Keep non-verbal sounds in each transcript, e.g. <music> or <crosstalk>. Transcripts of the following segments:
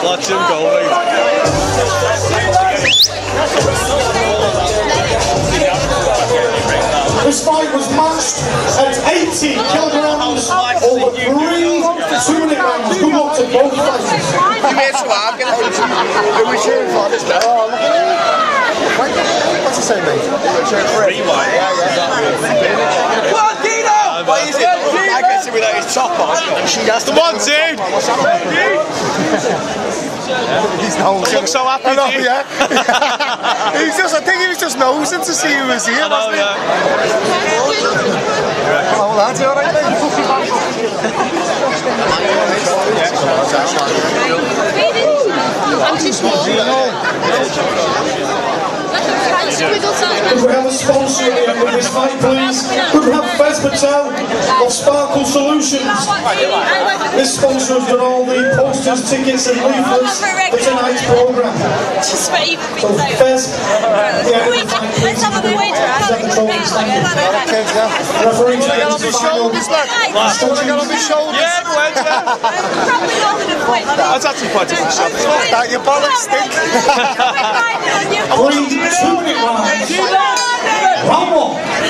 Watch him go, mate. This fight was matched at 80 kilograms over three two-minute rounds. Good luck to both fighters. You made so I'm gonna you. Who cheering for this now? Look at him. What's he saying, mate? We're cheering for him. Yeah, yeah. Come on, Dino! Why is it? I get him without his top on. And she has to. Come on, dude. What's happening? He's no. You look so happy, know, dude. yeah. <laughs> He's just. I think he was just nosing to see who was here. I know, wasn't he? yeah. Oh, lads, you all right, mate? I'm too small. Could we have a sponsor end of this fight, please? Could we have Fez Patel of Sparkle Solutions? This sponsor has done all the posters, tickets and leaflets for tonight's programme. Just for even So being Fez, yeah, Let's have a wager. Kids, yeah. referee to Get get on to my the final. shoulders, lad. Get on my shoulders. Yeah, it went, yeah. Probably not going to fight That's actually quite a good shot. That your bollocks stink. Three two-minute one.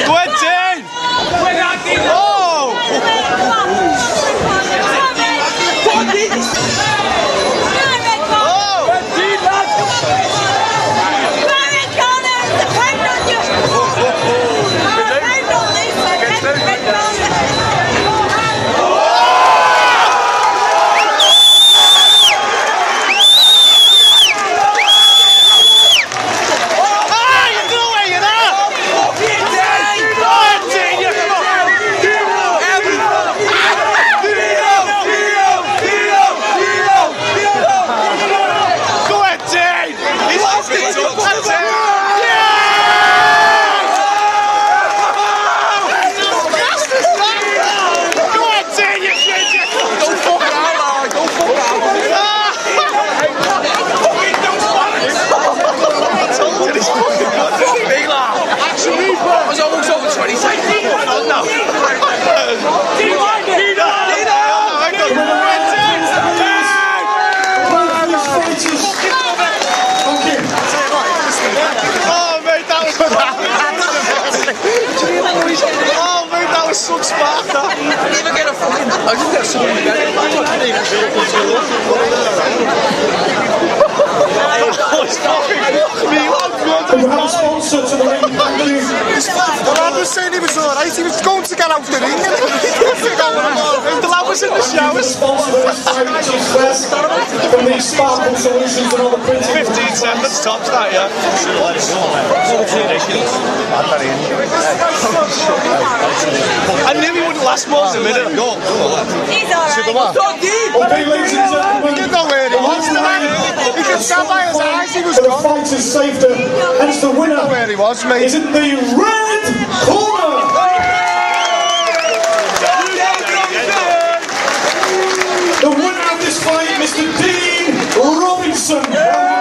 Go ahead, Dane. Oh! Ah, you do it, you know? Go ahead, Dane, you come on. Go ahead, Dane. He's asking to That's it. Yeah! Go ahead, Dane, you kid, you. Don't fuck it out, Don't fuck it out. I told you this fucking goddamn big lad. Actually, I was almost over 20 seconds. No. Dino! Dino! I got Both these fighters. Thank you. Oh, mate, that was Oh, mate, that was some spark, that. I didn't even get a fucking. I didn't get someone to get Oh, it's fucking fuck me. What Could we have a sponsor to the ring? Thank you. Well, I was saying he was alright. He was going to get out the ring. The lad was in the showers. Sponsor for this fight, which is Fez from the Sparkle Solutions and all the printing. 15 seconds tops, that, yeah last was a minute. Go, He's all right. He's so deep. Okay, ladies and gentlemen. He can go where He wants to win. He can stand by his eyes. He was gone. The fight is saved him. Hence the winner. Where he was, mate. Isn't the red corner. The winner of this fight, Mr. Dean Robinson.